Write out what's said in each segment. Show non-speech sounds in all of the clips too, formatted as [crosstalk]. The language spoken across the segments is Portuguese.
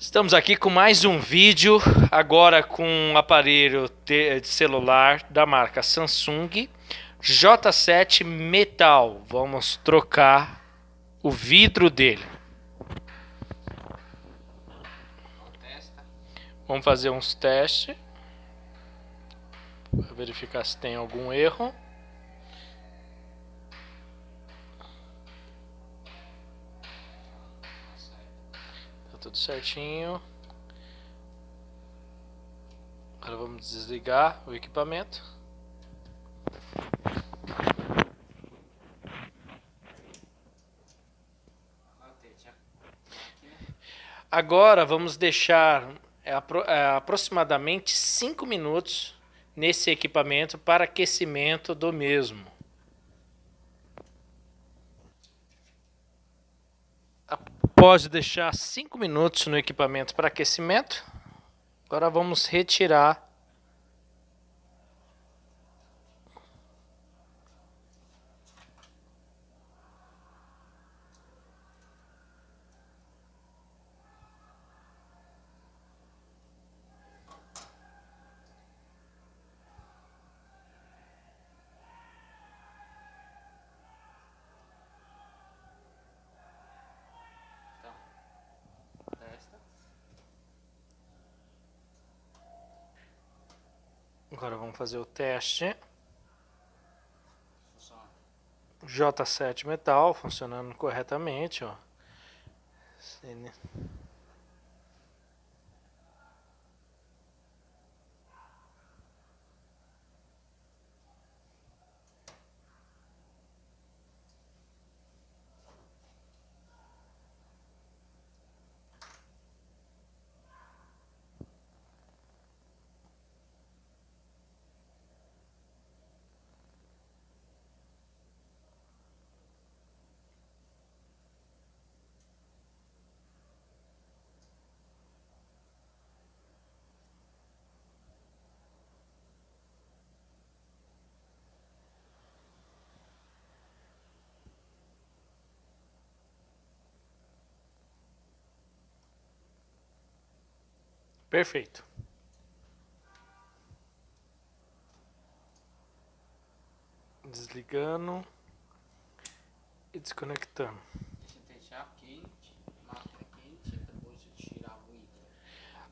Estamos aqui com mais um vídeo, agora com um aparelho de celular da marca Samsung J7 Metal. Vamos trocar o vidro dele. Vamos fazer uns testes para verificar se tem algum erro. Tudo certinho. Agora vamos desligar o equipamento. Agora vamos deixar é, é, aproximadamente 5 minutos nesse equipamento para aquecimento do mesmo. Pode deixar 5 minutos no equipamento para aquecimento. Agora vamos retirar Agora vamos fazer o teste. J7 metal funcionando corretamente, ó. Perfeito. Desligando e desconectando.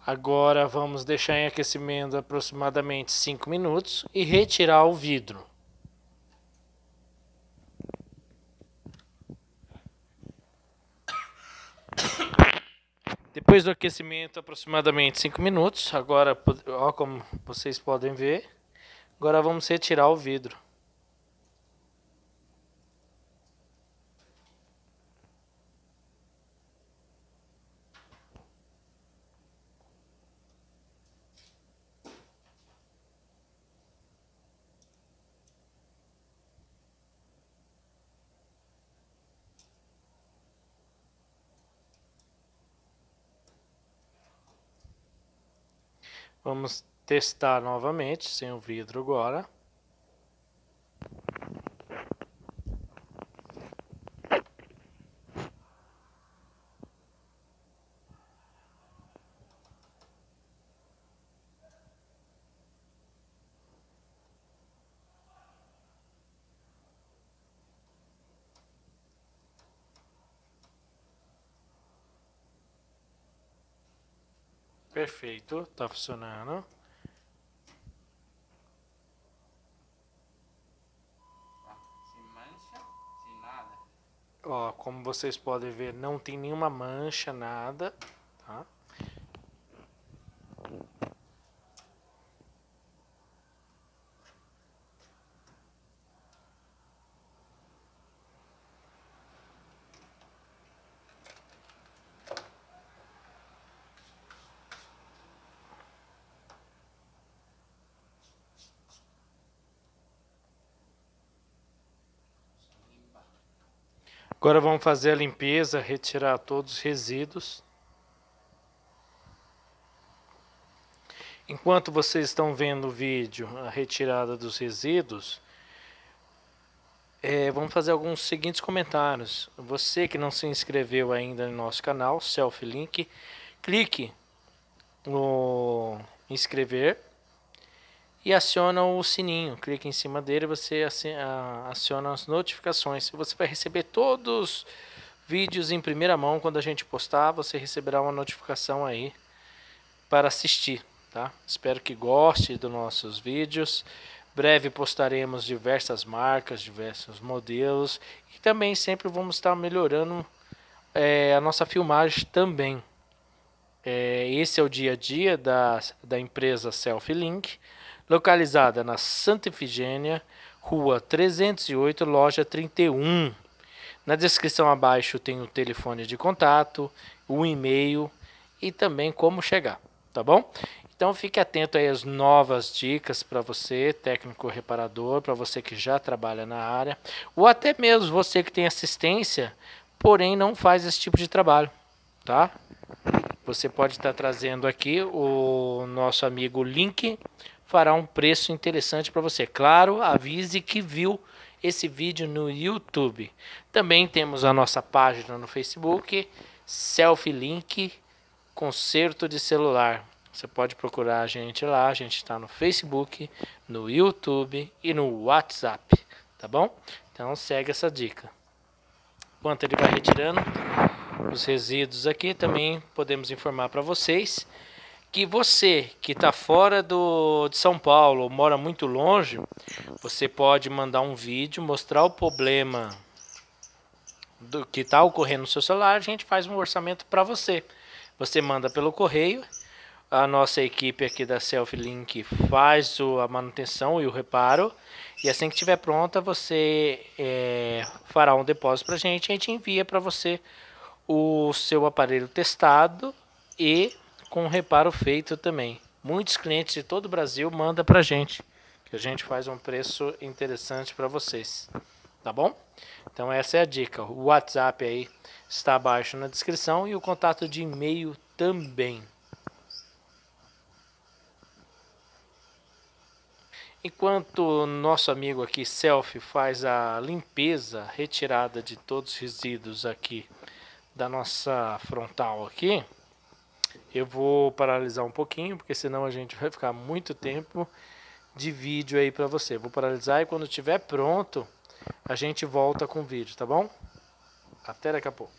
Agora vamos deixar em aquecimento aproximadamente 5 minutos e retirar o vidro. Depois do aquecimento, aproximadamente 5 minutos. Agora, ó, como vocês podem ver, agora vamos retirar o vidro. Vamos testar novamente, sem o vidro agora. Perfeito, tá funcionando. Sem mancha, sem nada. Ó, como vocês podem ver, não tem nenhuma mancha, nada, tá? Agora vamos fazer a limpeza, retirar todos os resíduos. Enquanto vocês estão vendo o vídeo, a retirada dos resíduos, é, vamos fazer alguns seguintes comentários. Você que não se inscreveu ainda no nosso canal, Selfie Link, clique no inscrever e aciona o sininho. Clique em cima dele, você aciona as notificações. Você vai receber todos os vídeos em primeira mão quando a gente postar. Você receberá uma notificação aí para assistir, tá? Espero que goste dos nossos vídeos. Breve postaremos diversas marcas, diversos modelos e também sempre vamos estar melhorando é, a nossa filmagem também. É, esse é o dia a dia da, da empresa Selfie Link localizada na Santa Efigênia, Rua 308, loja 31. Na descrição abaixo tem o telefone de contato, o e-mail e também como chegar, tá bom? Então fique atento aí às novas dicas para você, técnico reparador, para você que já trabalha na área, ou até mesmo você que tem assistência, porém não faz esse tipo de trabalho, tá? Você pode estar trazendo aqui o nosso amigo Link fará um preço interessante para você. Claro, avise que viu esse vídeo no YouTube. Também temos a nossa página no Facebook, Selfie Link Conserto de Celular. Você pode procurar a gente lá, a gente está no Facebook, no YouTube e no WhatsApp, tá bom? Então segue essa dica. Enquanto ele vai retirando os resíduos aqui, também podemos informar para vocês que você que está fora do, de São Paulo mora muito longe, você pode mandar um vídeo, mostrar o problema do que está ocorrendo no seu celular, a gente faz um orçamento para você. Você manda pelo correio, a nossa equipe aqui da Selfie Link faz o, a manutenção e o reparo. E assim que estiver pronta, você é, fará um depósito para a gente. A gente envia para você o seu aparelho testado e com um reparo feito também. Muitos clientes de todo o Brasil mandam para a gente, que a gente faz um preço interessante para vocês. Tá bom? Então essa é a dica. O WhatsApp aí está abaixo na descrição e o contato de e-mail também. Enquanto nosso amigo aqui, Selfie, faz a limpeza, retirada de todos os resíduos aqui da nossa frontal aqui, eu vou paralisar um pouquinho, porque senão a gente vai ficar muito tempo de vídeo aí para você. Vou paralisar e quando estiver pronto, a gente volta com o vídeo, tá bom? Até daqui a pouco.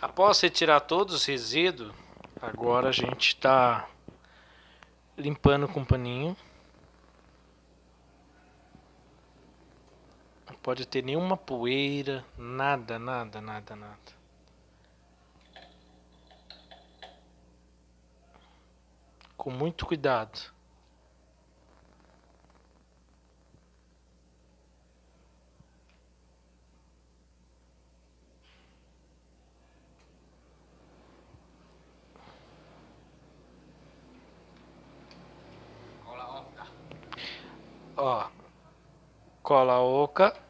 Após retirar todos os resíduos, agora a gente está limpando com paninho. Não pode ter nenhuma poeira, nada, nada, nada, nada. Com muito cuidado. Ó, cola oca.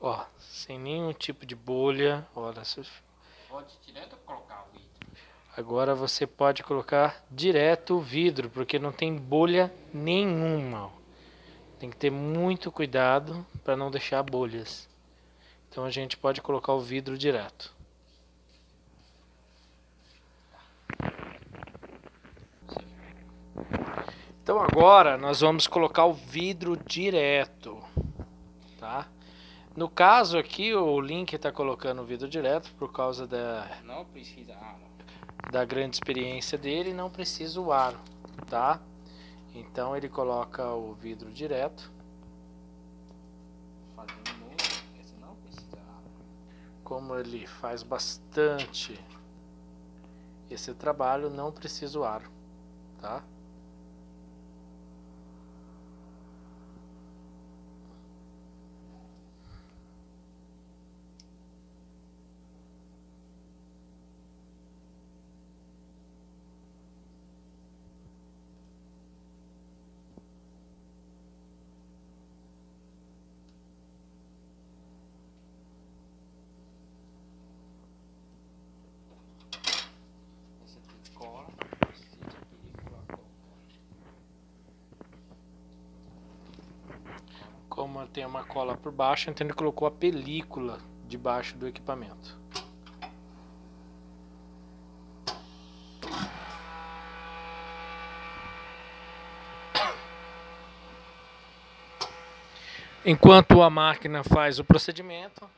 Ó, sem nenhum tipo de bolha. Olha, Pode direto colocar o vidro. Agora você pode colocar direto o vidro, porque não tem bolha nenhuma. Tem que ter muito cuidado para não deixar bolhas. Então a gente pode colocar o vidro direto. Então agora nós vamos colocar o vidro direto, tá? No caso aqui, o Link está colocando o vidro direto por causa da, Não precisa aro. da grande experiência dele, não precisa o aro, tá? Então ele coloca o vidro direto. Aro. Como ele faz bastante esse trabalho, não precisa o aro, tá? Tem uma cola por baixo, então ele colocou a película debaixo do equipamento. Enquanto a máquina faz o procedimento,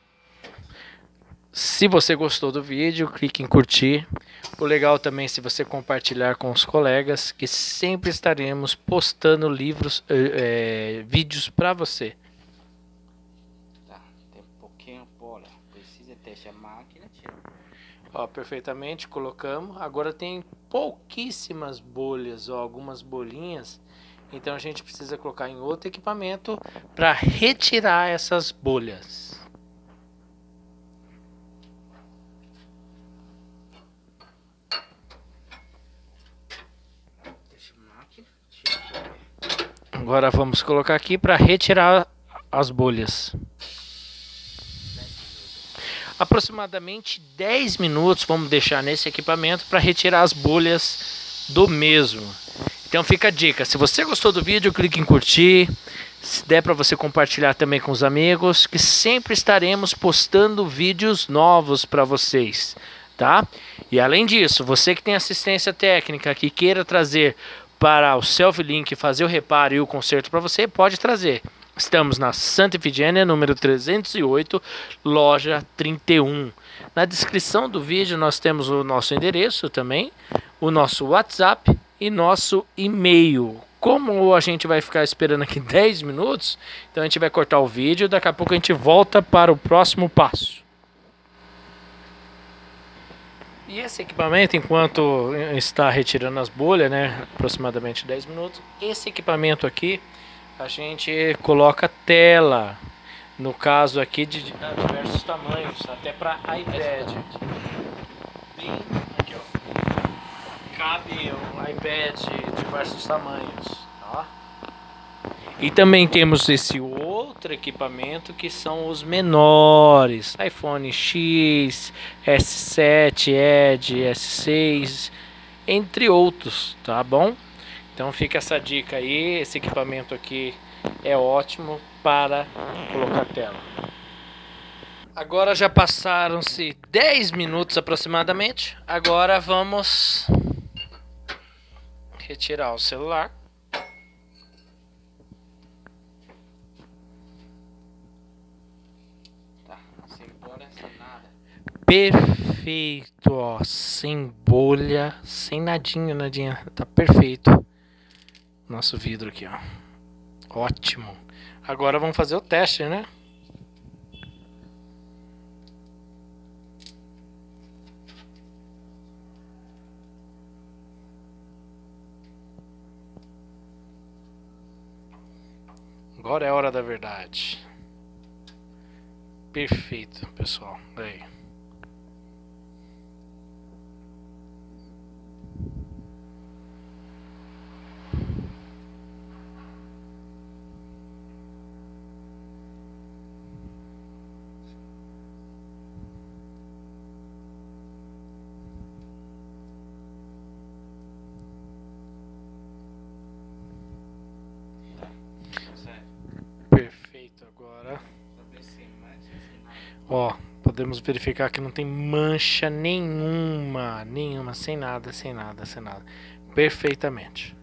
se você gostou do vídeo, clique em curtir. O legal também é se você compartilhar com os colegas, que sempre estaremos postando livros, é, vídeos para você. Ó, perfeitamente, colocamos. Agora tem pouquíssimas bolhas, ó, algumas bolinhas. Então a gente precisa colocar em outro equipamento para retirar essas bolhas. Agora vamos colocar aqui para retirar as bolhas. Aproximadamente 10 minutos vamos deixar nesse equipamento para retirar as bolhas do mesmo. Então fica a dica, se você gostou do vídeo, clique em curtir. Se der para você compartilhar também com os amigos, que sempre estaremos postando vídeos novos para vocês, tá? E além disso, você que tem assistência técnica que queira trazer para o Self-Link fazer o reparo e o conserto para você, pode trazer. Estamos na Santa Efigênia, número 308, loja 31. Na descrição do vídeo nós temos o nosso endereço também, o nosso WhatsApp e nosso e-mail. Como a gente vai ficar esperando aqui [laughs] 10 minutos, então a gente vai cortar o vídeo, daqui a pouco a gente volta para o próximo passo. E esse equipamento, enquanto está retirando as bolhas, né, aproximadamente 10 minutos, esse equipamento aqui, a gente coloca tela, no caso aqui de diversos tamanhos, até para iPad. Bem, aqui ó, cabe um iPad de diversos tamanhos? E também temos esse outro equipamento que são os menores, iPhone X, S7, Edge, S6, entre outros, tá bom? Então fica essa dica aí, esse equipamento aqui é ótimo para colocar tela. Agora já passaram-se 10 minutos aproximadamente. Agora vamos retirar o celular. Tá. Perfeito, ó, sem bolha, sem nadinho, nadinha, tá perfeito. Nosso vidro aqui, ó. Ótimo. Agora vamos fazer o teste, né? Agora é a hora da verdade. Perfeito, pessoal. Aí. Perfeito agora. Ó, podemos verificar que não tem mancha nenhuma, nenhuma, sem nada, sem nada, sem nada. Perfeitamente.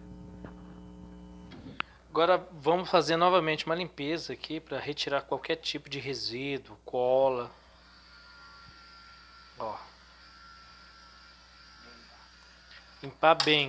Agora vamos fazer novamente uma limpeza aqui para retirar qualquer tipo de resíduo, cola. Ó. Limpar bem.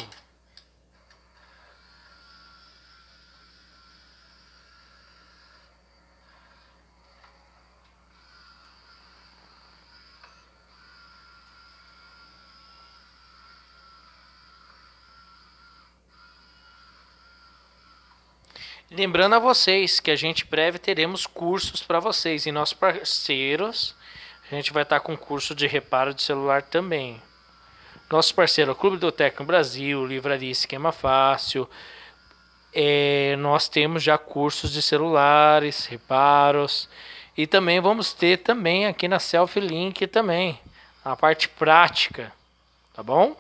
Lembrando a vocês que a gente breve teremos cursos para vocês e nossos parceiros. A gente vai estar com curso de reparo de celular também. Nosso parceiro é o Clube do Tecno Brasil, Livraria Esquema Fácil. É, nós temos já cursos de celulares, reparos. E também vamos ter também aqui na Selfie Link também. A parte prática. Tá bom?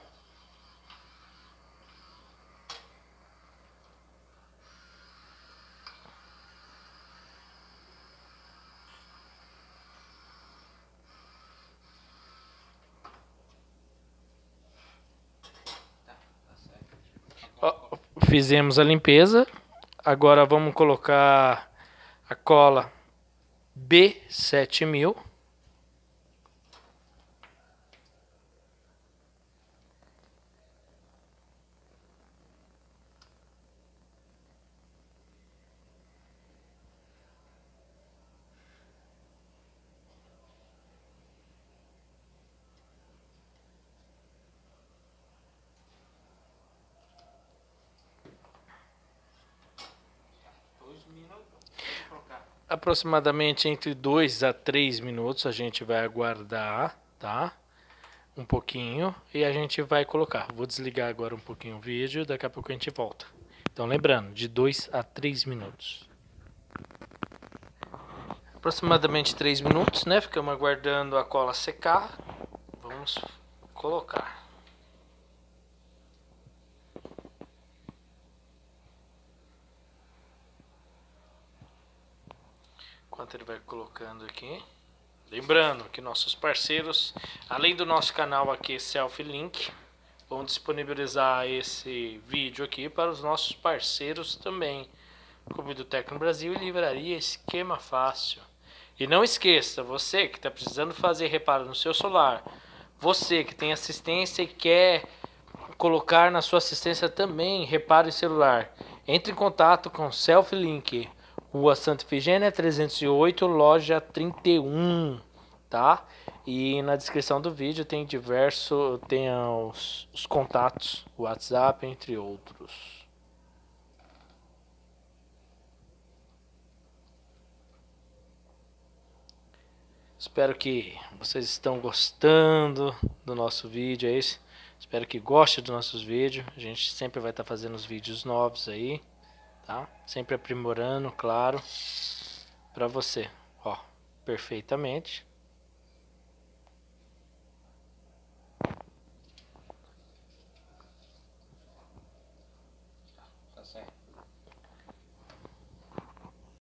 Fizemos a limpeza. Agora vamos colocar a cola B7000. Aproximadamente entre 2 a 3 minutos a gente vai aguardar, tá? Um pouquinho e a gente vai colocar. Vou desligar agora um pouquinho o vídeo, daqui a pouco a gente volta. Então lembrando, de 2 a 3 minutos. Aproximadamente 3 minutos, né? Ficamos aguardando a cola secar. Vamos colocar. Enquanto ele vai colocando aqui. Lembrando que nossos parceiros, além do nosso canal aqui Selfie Link, vão disponibilizar esse vídeo aqui para os nossos parceiros também. Clube do Tecno Brasil e Livraria Esquema Fácil. E não esqueça, você que está precisando fazer reparo no seu celular, você que tem assistência e quer colocar na sua assistência também reparo em celular, entre em contato com Selfie Link Rua Santa Efigênia 308, loja 31, tá? E na descrição do vídeo tem diversos, tem os, os contatos, WhatsApp, entre outros. Espero que vocês estão gostando do nosso vídeo aí. Espero que gostem dos nossos vídeos. A gente sempre vai estar tá fazendo os vídeos novos aí tá? Sempre aprimorando, claro, para você, ó, perfeitamente.